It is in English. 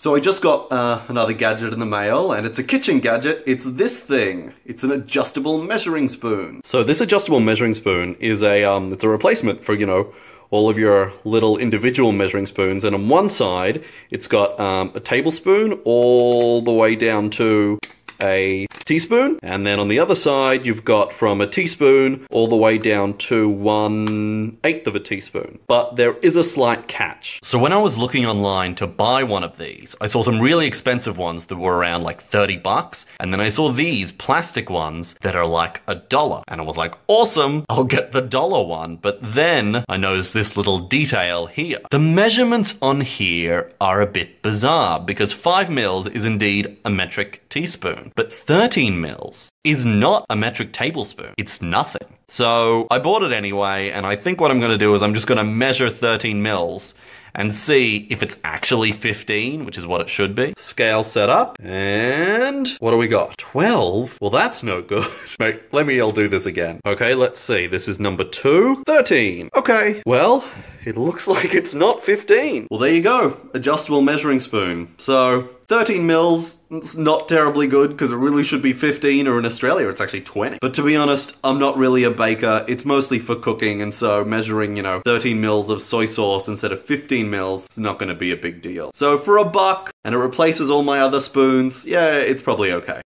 So I just got uh, another gadget in the mail, and it's a kitchen gadget. It's this thing. It's an adjustable measuring spoon. So this adjustable measuring spoon is a um, it's a replacement for you know all of your little individual measuring spoons. And on one side, it's got um, a tablespoon all the way down to a teaspoon. And then on the other side, you've got from a teaspoon all the way down to one eighth of a teaspoon. But there is a slight catch. So when I was looking online to buy one of these, I saw some really expensive ones that were around like 30 bucks. And then I saw these plastic ones that are like a dollar. And I was like, awesome, I'll get the dollar one. But then I noticed this little detail here. The measurements on here are a bit bizarre because five mils is indeed a metric teaspoon, but 13 mils is not a metric tablespoon. It's nothing. So I bought it anyway, and I think what I'm gonna do is I'm just gonna measure 13 mils and see if it's actually 15, which is what it should be. Scale set up, and what do we got? 12? Well, that's no good. Mate, let me all do this again. Okay, let's see. This is number two. 13. Okay, well, it looks like it's not 15. Well, there you go. Adjustable measuring spoon. So, 13 mils, it's not terribly good because it really should be 15 or in Australia it's actually 20. But to be honest, I'm not really a baker. It's mostly for cooking and so measuring, you know, 13 mils of soy sauce instead of 15 mils is not going to be a big deal. So for a buck and it replaces all my other spoons, yeah, it's probably okay.